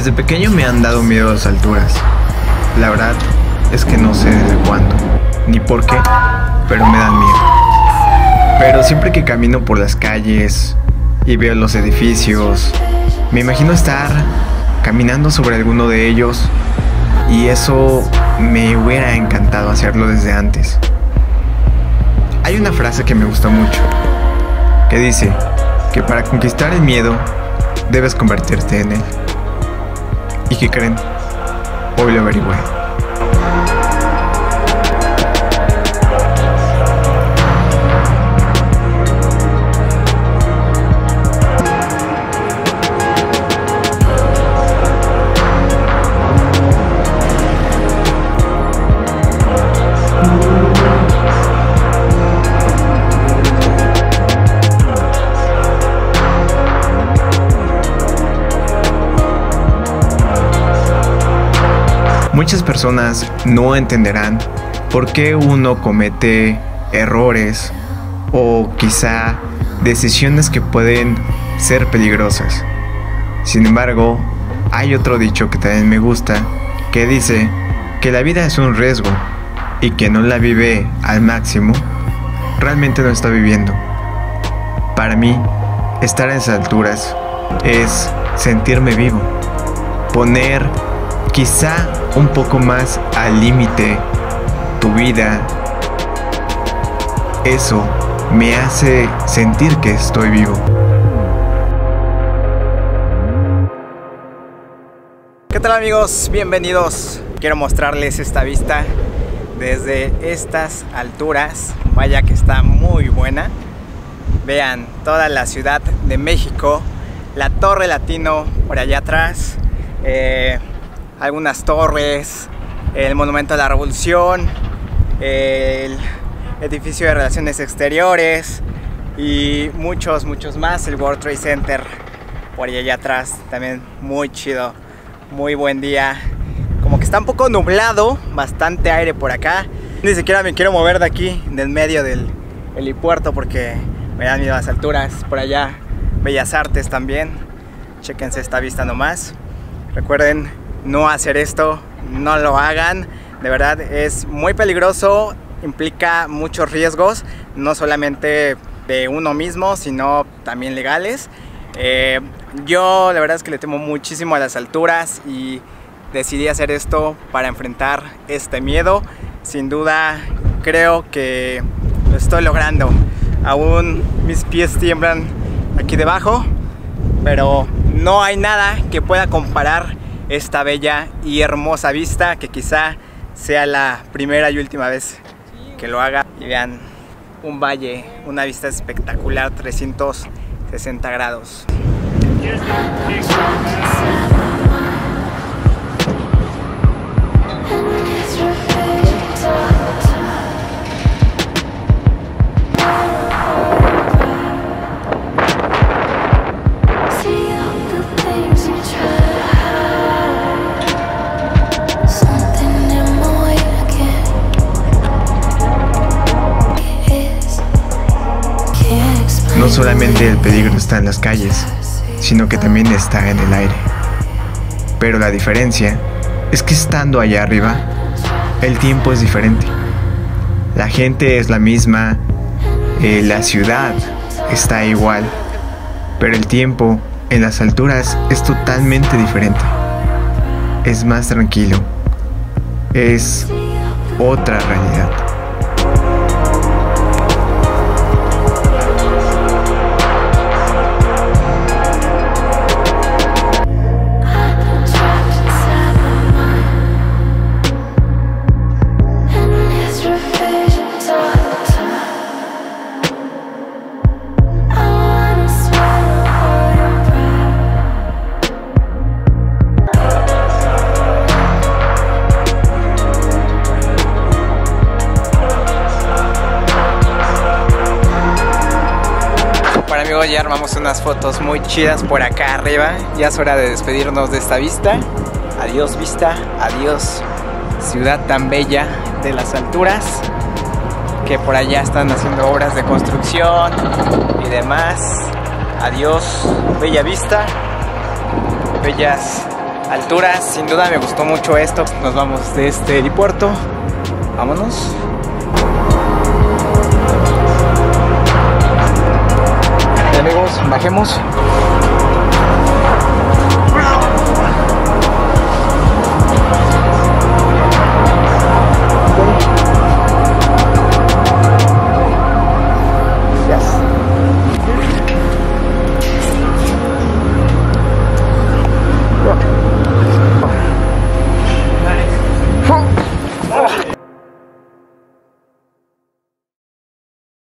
Desde pequeño me han dado miedo las alturas. La verdad es que no sé desde cuándo, ni por qué, pero me dan miedo. Pero siempre que camino por las calles y veo los edificios, me imagino estar caminando sobre alguno de ellos y eso me hubiera encantado hacerlo desde antes. Hay una frase que me gusta mucho, que dice que para conquistar el miedo debes convertirte en él. ¿Y qué creen? Hoy lo averigüé. Muchas personas no entenderán por qué uno comete errores o quizá decisiones que pueden ser peligrosas. Sin embargo, hay otro dicho que también me gusta que dice que la vida es un riesgo y que no la vive al máximo, realmente no está viviendo. Para mí, estar en esas alturas es sentirme vivo, poner quizá un poco más al límite tu vida, eso me hace sentir que estoy vivo. ¿Qué tal amigos? Bienvenidos. Quiero mostrarles esta vista desde estas alturas. Vaya que está muy buena. Vean toda la ciudad de México, la Torre Latino por allá atrás. Eh, algunas torres, el Monumento a la Revolución, el edificio de Relaciones Exteriores y muchos, muchos más. El World Trade Center por allá atrás, también muy chido, muy buen día. Como que está un poco nublado, bastante aire por acá. Ni siquiera me quiero mover de aquí, del medio del helipuerto, porque me dan miedo las alturas. Por allá, Bellas Artes también. Chequense esta vista nomás. Recuerden no hacer esto, no lo hagan. De verdad es muy peligroso, implica muchos riesgos, no solamente de uno mismo, sino también legales. Eh, yo la verdad es que le temo muchísimo a las alturas y decidí hacer esto para enfrentar este miedo. Sin duda creo que lo estoy logrando. Aún mis pies tiemblan aquí debajo, pero no hay nada que pueda comparar esta bella y hermosa vista que quizá sea la primera y última vez que lo haga y vean un valle, una vista espectacular 360 grados. Solamente el peligro está en las calles, sino que también está en el aire. Pero la diferencia es que estando allá arriba, el tiempo es diferente. La gente es la misma, eh, la ciudad está igual, pero el tiempo en las alturas es totalmente diferente. Es más tranquilo, es otra realidad. Ya armamos unas fotos muy chidas por acá arriba. Ya es hora de despedirnos de esta vista. Adiós vista, adiós ciudad tan bella de las alturas. Que por allá están haciendo obras de construcción y demás. Adiós, bella vista, bellas alturas. Sin duda me gustó mucho esto. Nos vamos de este helipuerto. Vámonos. amigos, bajemos.